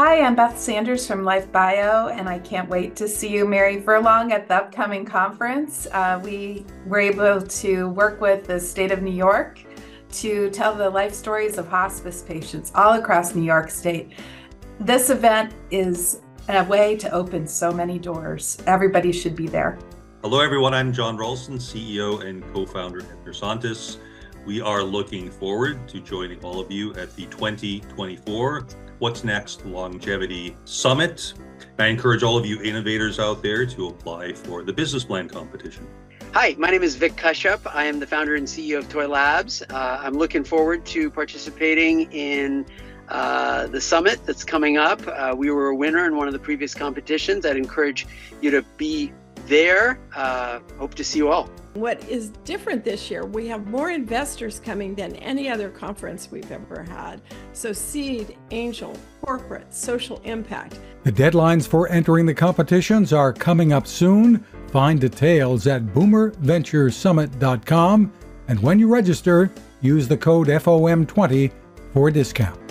Hi, I'm Beth Sanders from Life Bio, and I can't wait to see you, Mary Furlong, at the upcoming conference. Uh, we were able to work with the state of New York to tell the life stories of hospice patients all across New York State. This event is a way to open so many doors. Everybody should be there. Hello, everyone. I'm John Ralston, CEO and co founder at Versantis. We are looking forward to joining all of you at the 2024 What's Next Longevity Summit. I encourage all of you innovators out there to apply for the business plan competition. Hi, my name is Vik Kashyap. I am the founder and CEO of Toi Labs. Uh, I'm looking forward to participating in uh, the summit that's coming up. Uh, we were a winner in one of the previous competitions. I'd encourage you to be there. Uh, hope to see you all. What is different this year, we have more investors coming than any other conference we've ever had. So, seed, angel, corporate, social impact. The deadlines for entering the competitions are coming up soon. Find details at boomerventuresummit.com. And when you register, use the code FOM20 for a discount.